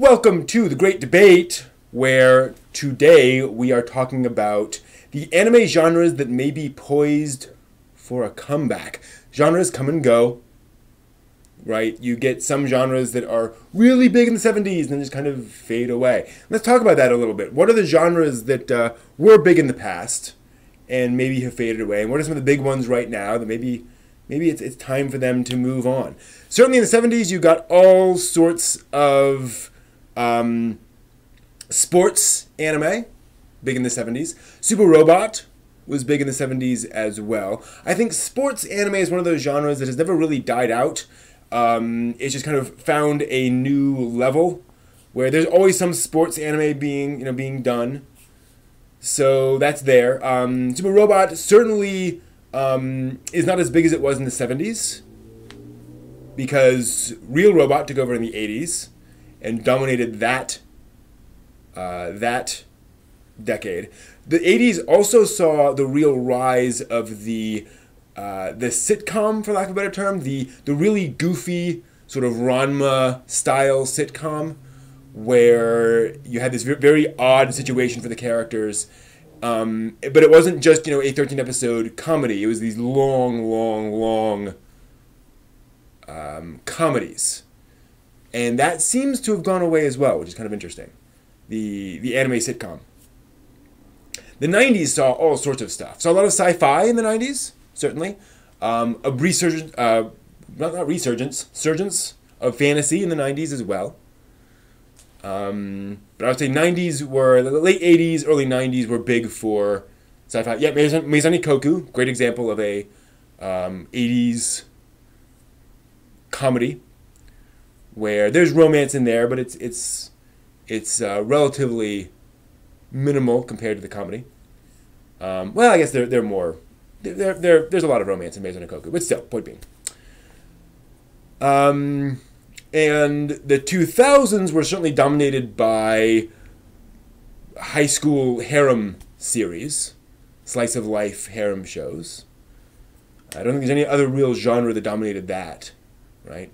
Welcome to the Great Debate, where today we are talking about the anime genres that may be poised for a comeback. Genres come and go, right? You get some genres that are really big in the 70s and then just kind of fade away. Let's talk about that a little bit. What are the genres that uh, were big in the past and maybe have faded away? And what are some of the big ones right now that maybe maybe it's, it's time for them to move on? Certainly in the 70s, you got all sorts of um, sports anime, big in the 70s. Super Robot was big in the 70s as well. I think sports anime is one of those genres that has never really died out. Um, it's just kind of found a new level where there's always some sports anime being you know being done. So that's there. Um, Super Robot certainly um, is not as big as it was in the 70s because Real Robot took over in the 80s and dominated that uh, that decade. The 80s also saw the real rise of the uh, the sitcom, for lack of a better term, the the really goofy sort of Ranma style sitcom, where you had this very odd situation for the characters. Um, but it wasn't just you know a 13 episode comedy. It was these long, long, long um, comedies and that seems to have gone away as well, which is kind of interesting. The the anime sitcom. The '90s saw all sorts of stuff. Saw a lot of sci-fi in the '90s, certainly. Um, a resurgence, uh, not, not resurgence, surgence of fantasy in the '90s as well. Um, but I would say '90s were the late '80s, early '90s were big for sci-fi. Yeah, Maison Ikkoku, great example of a um, '80s comedy where there's romance in there, but it's it's it's uh, relatively minimal compared to the comedy. Um, well, I guess they're they're more there there there's a lot of romance in Maison Ikkoku, but still, point being. Um, and the 2000s were certainly dominated by high school harem series, slice of life harem shows. I don't think there's any other real genre that dominated that, right?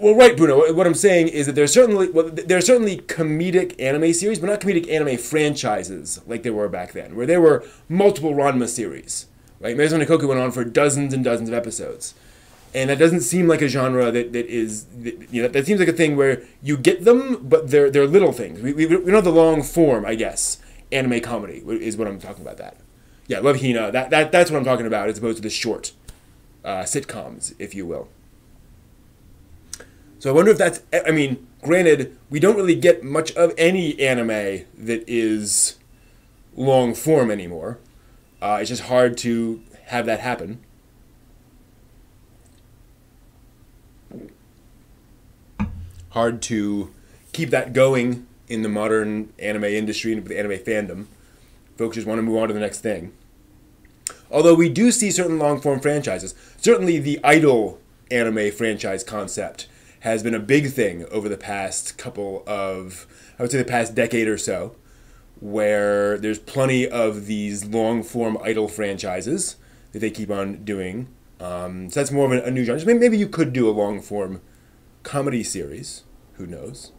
Well, right, Bruno. What I'm saying is that there's certainly well, there are certainly comedic anime series, but not comedic anime franchises like there were back then, where there were multiple Ranma series. Right, Maison Ikkoku went on for dozens and dozens of episodes, and that doesn't seem like a genre that, that is that, you know that seems like a thing where you get them, but they're they're little things. We, we, we don't the long form, I guess. Anime comedy is what I'm talking about. That, yeah, Love Hina. That that that's what I'm talking about, as opposed to the short uh, sitcoms, if you will. So I wonder if that's. I mean, granted, we don't really get much of any anime that is long form anymore. Uh, it's just hard to have that happen. Hard to keep that going in the modern anime industry and with the anime fandom. Folks just want to move on to the next thing. Although we do see certain long form franchises, certainly the idol anime franchise concept has been a big thing over the past couple of, I would say, the past decade or so, where there's plenty of these long form idol franchises that they keep on doing. Um, so that's more of a, a new genre. Maybe, maybe you could do a long form comedy series. Who knows?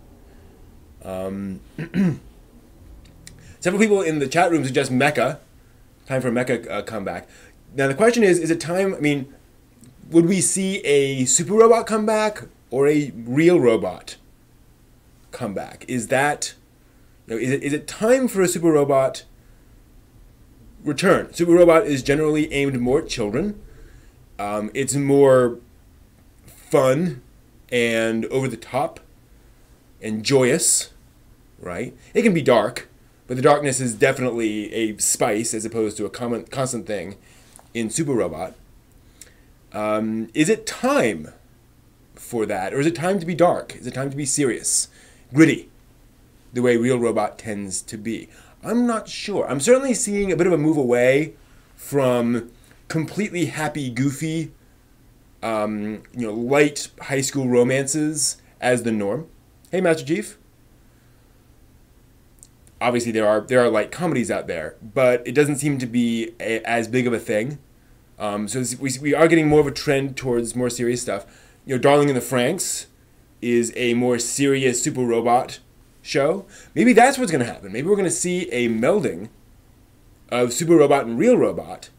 Um, several people in the chat room suggest Mecha. Time for a Mecha uh, comeback. Now the question is: Is it time? I mean, would we see a Super Robot come back? Or a real robot come back? Is that you know, is it, is it time for a super robot return? Super robot is generally aimed more at children. Um, it's more fun and over the top and joyous, right? It can be dark, but the darkness is definitely a spice as opposed to a common, constant thing in Super Robot. Um, is it time for that? Or is it time to be dark? Is it time to be serious? Gritty? The way Real Robot tends to be. I'm not sure. I'm certainly seeing a bit of a move away from completely happy, goofy, um, you know, light high school romances as the norm. Hey, Master Chief. Obviously, there are there are light comedies out there, but it doesn't seem to be a, as big of a thing. Um, so we, we are getting more of a trend towards more serious stuff you know, Darling in the Franxx is a more serious super robot show. Maybe that's what's going to happen. Maybe we're going to see a melding of super robot and real robot,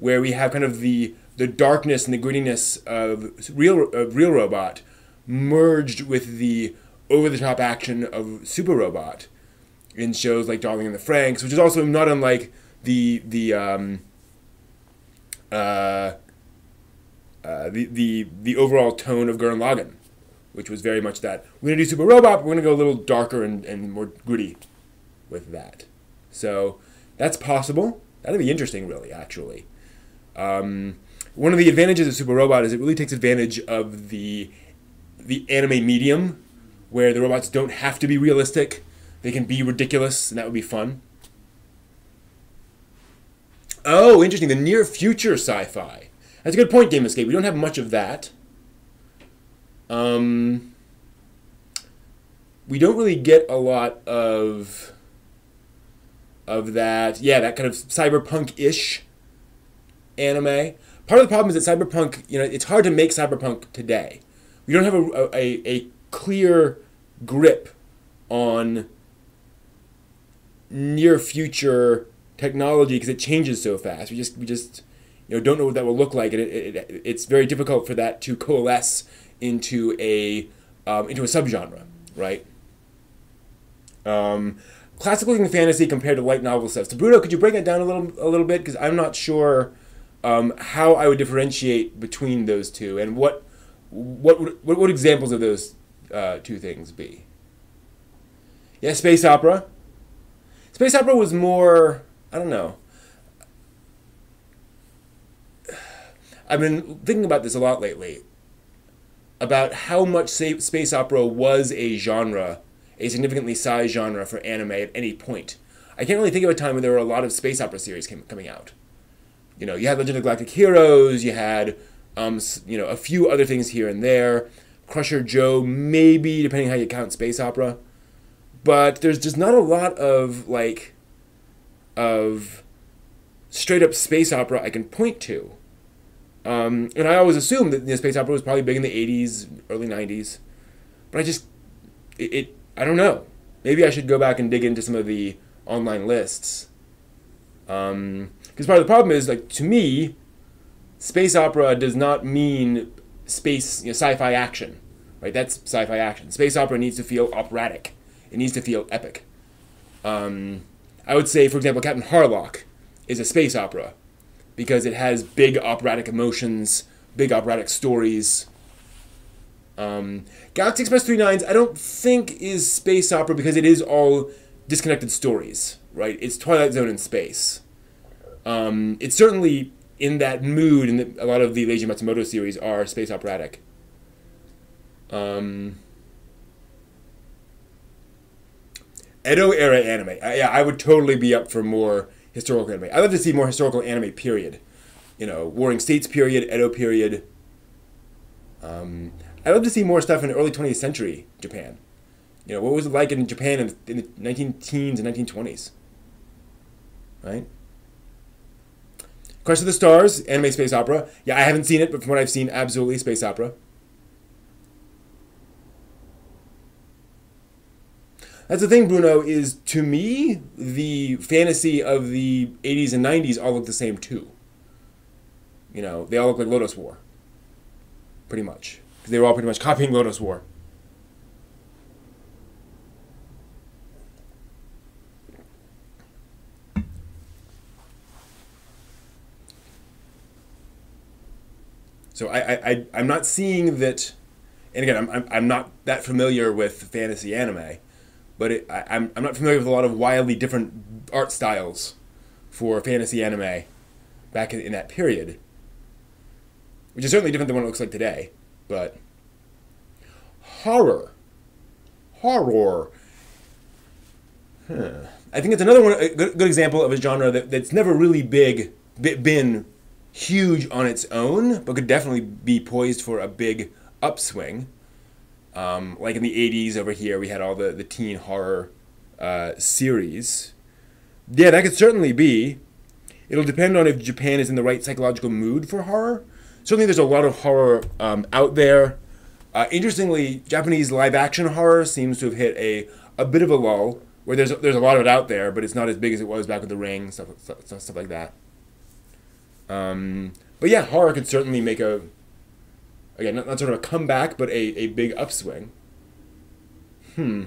where we have kind of the the darkness and the grittiness of real of real robot merged with the over the top action of super robot in shows like Darling in the Franxx, which is also not unlike the the um, uh, uh, the, the the overall tone of Gurren Lagann, which was very much that we're gonna do Super Robot, but we're gonna go a little darker and, and more gritty with that. So that's possible. That'd be interesting, really, actually. Um, one of the advantages of Super Robot is it really takes advantage of the the anime medium, where the robots don't have to be realistic; they can be ridiculous, and that would be fun. Oh, interesting. The near future sci-fi. That's a good point, Game Escape. We don't have much of that. Um, we don't really get a lot of of that. Yeah, that kind of cyberpunk-ish anime. Part of the problem is that cyberpunk, you know, it's hard to make cyberpunk today. We don't have a, a, a clear grip on near future technology because it changes so fast. We just we just you know don't know what that will look like, and it, it, it's very difficult for that to coalesce into a um, into a subgenre, right? Um, classic looking fantasy compared to light novel stuff. So Bruno, could you break that down a little a little bit because I'm not sure um, how I would differentiate between those two and what what would, what examples of those uh, two things be? Yeah, space opera. Space opera was more I don't know. I've been thinking about this a lot lately about how much space opera was a genre, a significantly sized genre for anime at any point. I can't really think of a time when there were a lot of space opera series came, coming out. You know, you had Legend of Galactic Heroes, you had, um, you know, a few other things here and there. Crusher Joe, maybe, depending how you count space opera. But there's just not a lot of, like, of straight up space opera I can point to. Um, and I always assumed that know, space opera was probably big in the 80s, early 90s. But I just, it, it, I don't know. Maybe I should go back and dig into some of the online lists. Because um, part of the problem is, like, to me, space opera does not mean space, you know, sci-fi action, right? That's sci-fi action. Space opera needs to feel operatic. It needs to feel epic. Um, I would say, for example, Captain Harlock is a space opera because it has big operatic emotions, big operatic stories. Um, Galaxy Express 39s, I don't think is space opera because it is all disconnected stories, right? It's Twilight Zone in space. Um, it's certainly in that mood, and a lot of the Leiji Matsumoto series are space operatic. Um, Edo era anime. I, yeah, I would totally be up for more historical anime. I'd love to see more historical anime. Period. You know, Warring States period, Edo period. Um, I'd love to see more stuff in early 20th century Japan. You know, what was it like in Japan in, in the 19 teens and 1920s? Right? Quest of the Stars, anime space opera. Yeah, I haven't seen it, but from what I've seen, absolutely space opera. That's the thing, Bruno, is to me, the fantasy of the 80s and 90s all look the same too. You know, they all look like Lodoss War. Pretty much. Because they were all pretty much copying Lodoss War. So I, I, I, am not seeing that, and again, I'm, I'm, I'm not that familiar with fantasy anime but it, I, am I'm, I'm not familiar with a lot of wildly different art styles for fantasy anime back in, in that period, which is certainly different than what it looks like today. But horror, horror. Huh. I think it's another one, a good, good example of a genre that, that's never really big, been huge on its own, but could definitely be poised for a big upswing. Um, like in the 80s over here, we had all the, the teen horror uh, series. Yeah, that could certainly be. It'll depend on if Japan is in the right psychological mood for horror. Certainly, there's a lot of horror um, out there. Uh, interestingly, Japanese live action horror seems to have hit a, a bit of a lull, where there's there's a lot of it out there, but it's not as big as it was back with The Ring, stuff stuff, stuff like that. Um, but yeah, horror could certainly make a again not, not sort of a comeback, but a, a big upswing. Hmm.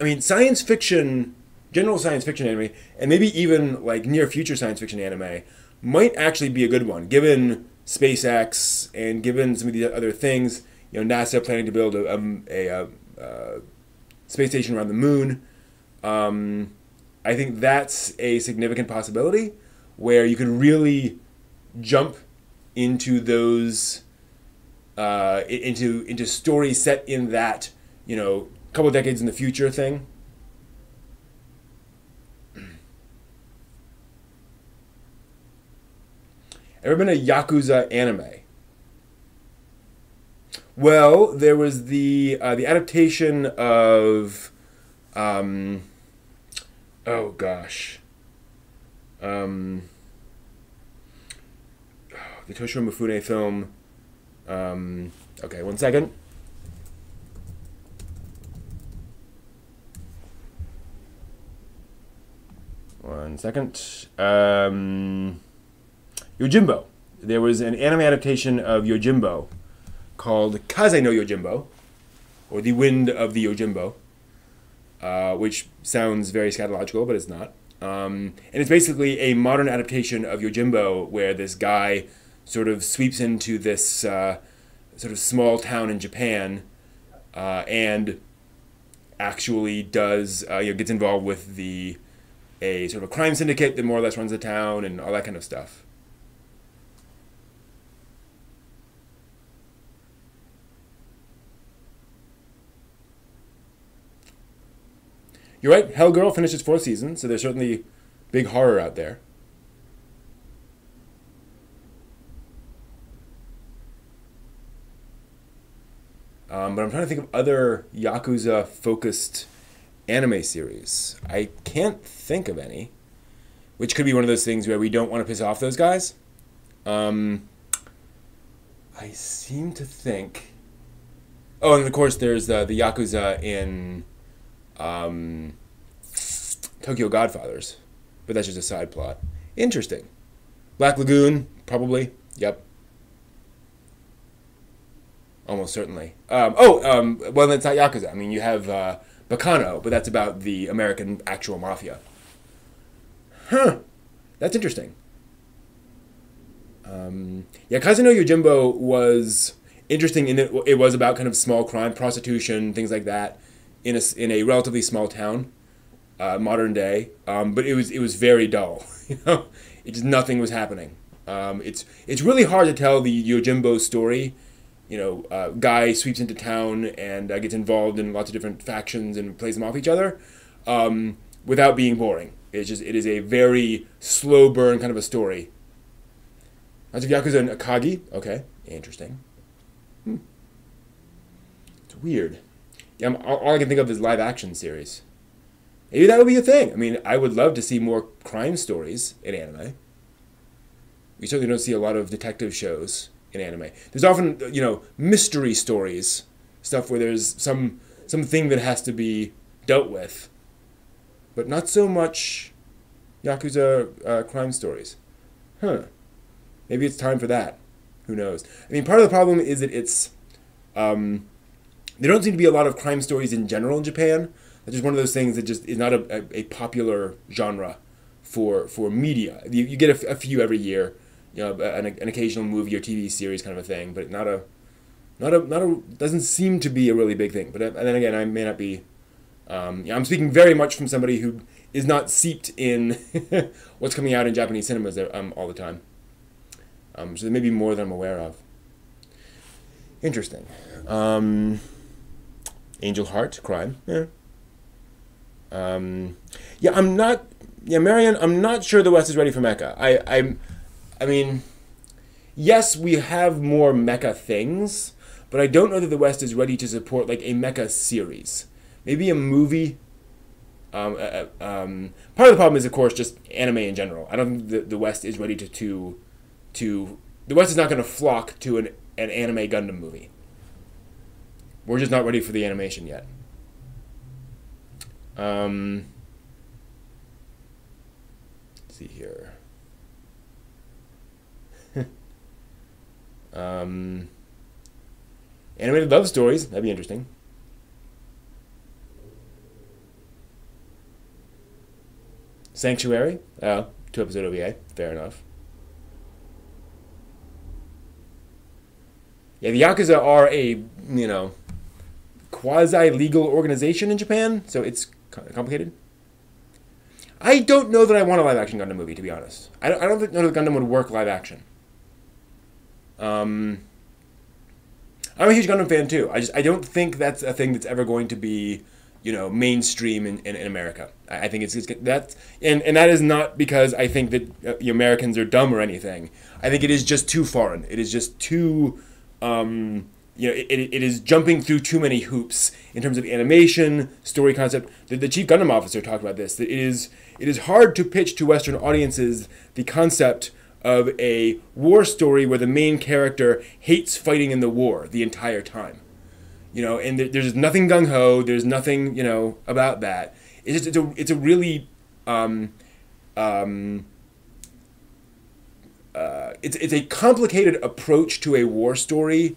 I mean, science fiction, general science fiction anime, and maybe even like near future science fiction anime might actually be a good one, given SpaceX and given some of these other things. You know, NASA planning to build a, a, a, a uh, space station around the moon. Um, I think that's a significant possibility where you could really jump into those uh, into into stories set in that you know couple decades in the future thing. Ever been a Yakuza anime? Well, there was the uh, the adaptation of, um, oh gosh, um, the Toshiro Mifune film. Um, okay, one second. One second. Um, Yojimbo. There was an anime adaptation of Yojimbo called Kaze no Yojimbo, or The Wind of the Yojimbo, uh, which sounds very scatological, but it's not. Um, and it's basically a modern adaptation of Yojimbo, where this guy sort of sweeps into this uh, sort of small town in Japan uh, and actually does uh, you know gets involved with the a sort of a crime syndicate that more or less runs the town and all that kind of stuff. You're right. Hell Girl finished its fourth season, so there's certainly big horror out there. Um, but I'm trying to think of other Yakuza focused anime series. I can't think of any, which could be one of those things where we don't want to piss off those guys. Um, I seem to think. Oh, and of course, there's uh, the Yakuza in um, Tokyo Godfathers, but that's just a side plot. Interesting. Black Lagoon, probably. Yep. Almost certainly. Um, oh, um, well, it's not Yakuza. I mean, you have uh, Baccano, but that's about the American actual mafia. Huh. That's interesting. Um, yeah, Kaze no Yojimbo was interesting in that it was about kind of small crime, prostitution, things like that in a, in a relatively small town, uh, modern day. Um, but it was it was very dull. You know, it just nothing was happening. Um, it's it's really hard to tell the Yojimbo story. You know, uh, guy sweeps into town and uh, gets involved in lots of different factions and plays them off each other, um, without being boring. It's just it is a very slow burn kind of a story. As of Yakuza and Akagi, okay, interesting. Hmm. It's weird. Yeah, all, all I can think of is live action series. Maybe that would be a thing. I mean, I would love to see more crime stories in anime. We certainly don't see a lot of detective shows in anime. There's often, you know, mystery stories, stuff where there's some something that has to be dealt with, but not so much yakuza uh, crime stories. Huh? Maybe it's time for that. Who knows? I mean, part of the problem is that it's um, there don't seem to be a lot of crime stories in general in Japan. It's just one of those things that just is not a, a, a popular genre for for media. You, you get a few every year, you know, an, an occasional movie or TV series kind of a thing, but not a not a not a doesn't seem to be a really big thing. But uh, and then again, I may not be. Um, I'm speaking very much from somebody who is not seeped in what's coming out in Japanese cinemas um, all the time. Um, so there may be more than I'm aware of. Interesting. Um, Angel Heart, crime. Yeah. Um, yeah, I'm not. Yeah, Marion, I'm not sure the West is ready for Mecha. I, I'm, I mean, yes, we have more Mecha things, but I don't know that the West is ready to support like a Mecha series. Maybe a movie. Um, uh, uh um, part of the problem is, of course, just anime in general. I don't think the, the West is ready to to, to the West is not going to flock to an an anime Gundam movie. We're just not ready for the animation yet. Um, see here. Um, animated love stories. That'd be interesting. Sanctuary. Oh, two episode OVA. Fair enough. Yeah, the Yakuza are a, you know, quasi legal organization in Japan, so it's complicated. I don't know that I want a live action Gundam movie, to be honest. I don't, I don't think know that Gundam would work live action. Um, I'm a huge Gundam fan too. I just I don't think that's a thing that's ever going to be, you know, mainstream in, in, in America. I, I think it's, it's that's and and that is not because I think that uh, the Americans are dumb or anything. I think it is just too foreign. It is just too um, you know, it, it is jumping through too many hoops in terms of animation, story concept. The, the chief Gundam officer talked about this. That it is it is hard to pitch to Western audiences the concept of a war story where the main character hates fighting in the war the entire time. You know, and there, there's nothing gung ho. There's nothing you know about that. It's just it's a it's a really um, um, uh, it's it's a complicated approach to a war story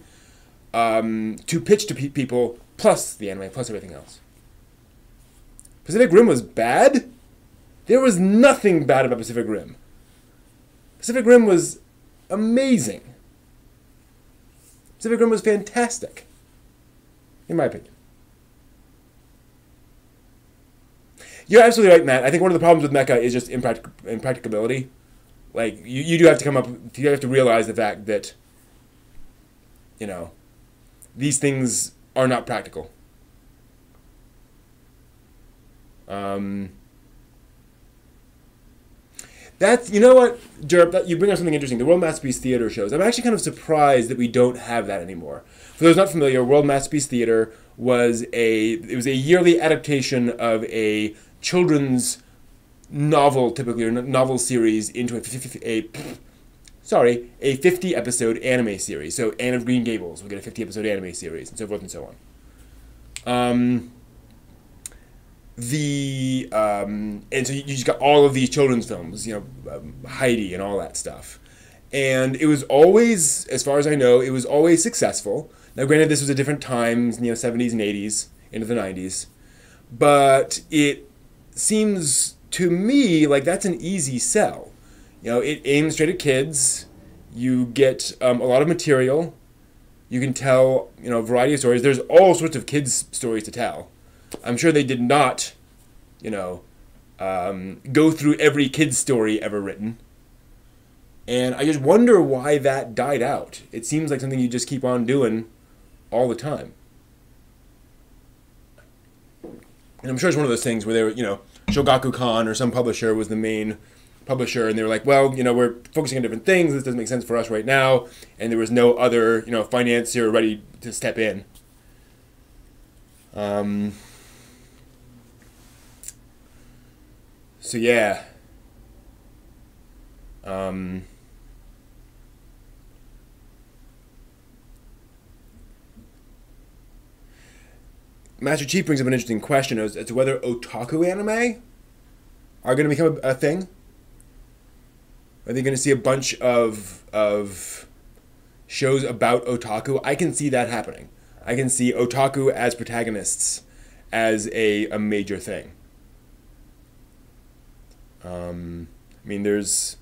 um, to pitch to pe- people, plus the anime, plus everything else. Pacific Rim was bad. There was nothing bad about Pacific Rim. Pacific Rim was amazing. Pacific Rim was fantastic, in my opinion. You're absolutely right, Matt. I think one of the problems with Mecha is just impractic- impracticability. Like you, you do have to come up. You have to realize the fact that, you know, these things are not practical. Um, that's you know what, that, you bring up something interesting. The World Masterpiece Theater shows. I'm actually kind of surprised that we don't have that anymore. For those not familiar, World Masterpiece Theater was a it was a yearly adaptation of a children's novel, typically or novel series, into a, a sorry, a 50 episode anime series. So Anne of Green Gables will get a 50 episode anime series, and so forth and so on. Um, the um, and so you just got all of these children's films, you know, um, Heidi and all that stuff, and it was always, as far as I know, it was always successful. Now, granted, this was a different times, you know, 70s and 80s into the 90s, but it seems to me like that's an easy sell you know, it aims straight at kids. You get um, a lot of material. You can tell, you know, a variety of stories. There's all sorts of kids' stories to tell. I'm sure they did not, you know, um, go through every kid's story ever written. And I just wonder why that died out. It seems like something you just keep on doing all the time. And I'm sure it's one of those things where they were, you know, Shogakukan or some publisher was the main publisher and they were like, well, you know, we're focusing on different things. This doesn't make sense for us right now. And there was no other, you know, financier ready to step in. Um, so yeah. Um, Master Chief brings up an interesting question as, to whether otaku anime are going to become a, a thing. Are they going to see a bunch of of shows about otaku? I can see that happening. I can see otaku as protagonists as a, a major thing. Um, I mean, there's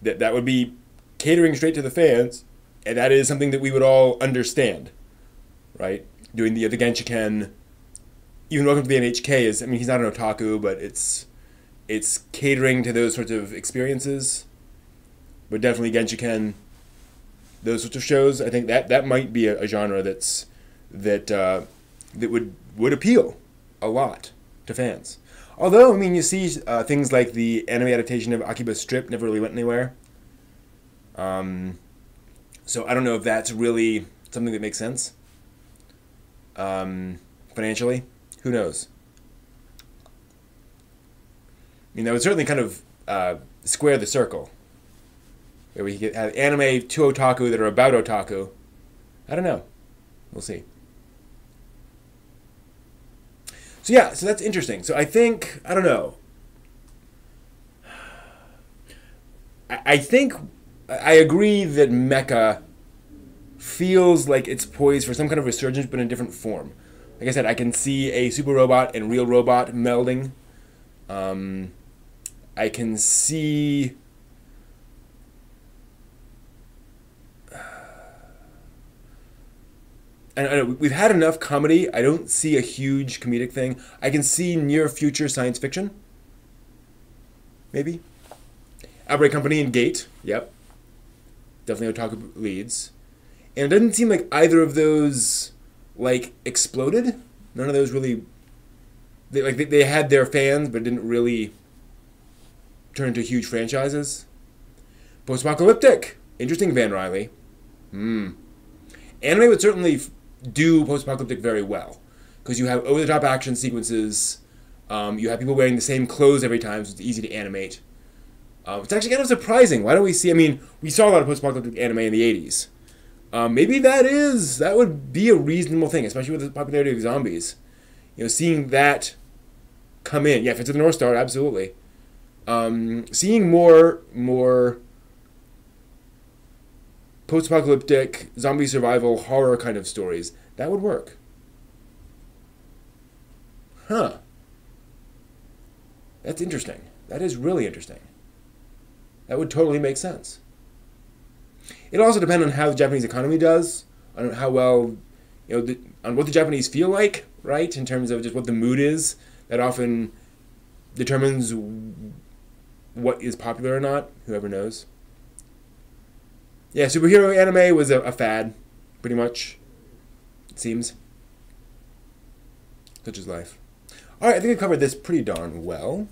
that that would be catering straight to the fans, and that is something that we would all understand, right? Doing the Genshiken, even Welcome to the NHK is. I mean, he's not an otaku, but it's it's catering to those sorts of experiences. But definitely Genshiken, those sorts of shows. I think that that might be a, a genre that's that uh, that would would appeal a lot to fans. Although I mean, you see uh, things like the anime adaptation of Akiba's Trip never really went anywhere. Um, so I don't know if that's really something that makes sense. Um, financially, who knows? I mean, that would certainly kind of uh, square the circle. Where we could have anime to otaku that are about otaku. I don't know. We'll see. So yeah, so that's interesting. So I think I don't know. I, I think I agree that mecha feels like it's poised for some kind of resurgence, but in a different form. Like I said, I can see a super robot and real robot melding. Um, I can see. And I know we've had enough comedy. I don't see a huge comedic thing. I can see near future science fiction. Maybe. Outbreak Company and Gate. Yep. Definitely Otaku leads. And it doesn't seem like either of those like exploded. None of those really they like they, they had their fans but didn't really turn into huge franchises. Post-apocalyptic. Interesting Van Riley. Hmm. Anime would certainly do post-apocalyptic very well because you have over-the-top action sequences. Um, you have people wearing the same clothes every time, so it's easy to animate. Uh, it's actually kind of surprising. Why don't we see? I mean, we saw a lot of post-apocalyptic anime in the '80s. Um, maybe that is that would be a reasonable thing, especially with the popularity of zombies. You know, seeing that come in. Yeah, if it's the North Star, absolutely. Um, seeing more more post-apocalyptic zombie survival horror kind of stories that would work. Huh. That's interesting. That is really interesting. That would totally make sense. It'll also depends on how the Japanese economy does, on how well, you know, the, on what the Japanese feel like, right? In terms of just what the mood is. That often determines what is popular or not. Whoever knows. Yeah, superhero anime was a, a fad, pretty much. It seems. Such is life. All right, I think we covered this pretty darn well.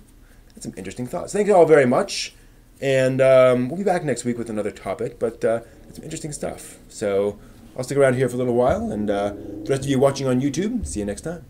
Had some interesting thoughts. Thank you all very much. And um, we'll be back next week with another topic, but uh, some interesting stuff. So I'll stick around here for a little while, and uh, the rest of you watching on YouTube, see you next time.